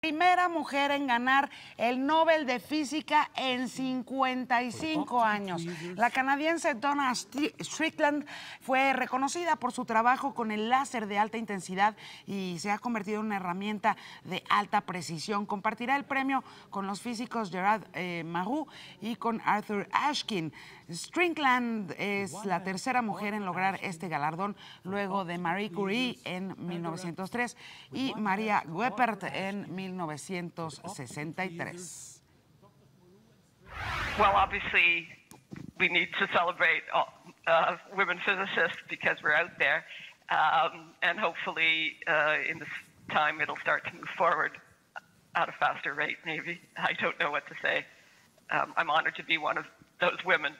primera mujer en ganar el Nobel de Física en 55 años. La canadiense Donna Strickland fue reconocida por su trabajo con el láser de alta intensidad y se ha convertido en una herramienta de alta precisión. Compartirá el premio con los físicos Gerard eh, Mahou y con Arthur Ashkin. Strickland es la tercera mujer en lograr este galardón luego de Marie Curie en 1903 y María Goeppert en 1963. Well, obviously, we need to celebrate all, uh, women physicists because we're out there, um, and hopefully, uh, in this time, it'll start to move forward at a faster rate. Maybe I don't know what to say. Um, I'm honored to be one of those women.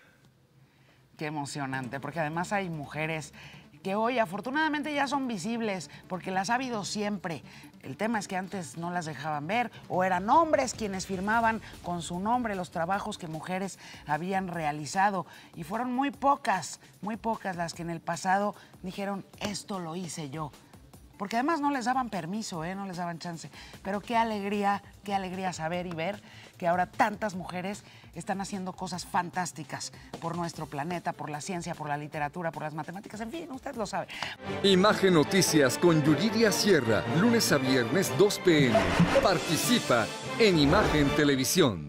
Qué emocionante, porque además hay mujeres que hoy afortunadamente ya son visibles, porque las ha habido siempre. El tema es que antes no las dejaban ver o eran hombres quienes firmaban con su nombre los trabajos que mujeres habían realizado y fueron muy pocas, muy pocas las que en el pasado dijeron, esto lo hice yo porque además no les daban permiso, ¿eh? no les daban chance. Pero qué alegría, qué alegría saber y ver que ahora tantas mujeres están haciendo cosas fantásticas por nuestro planeta, por la ciencia, por la literatura, por las matemáticas, en fin, usted lo sabe. Imagen Noticias con Yuridia Sierra, lunes a viernes 2 pm. Participa en Imagen Televisión.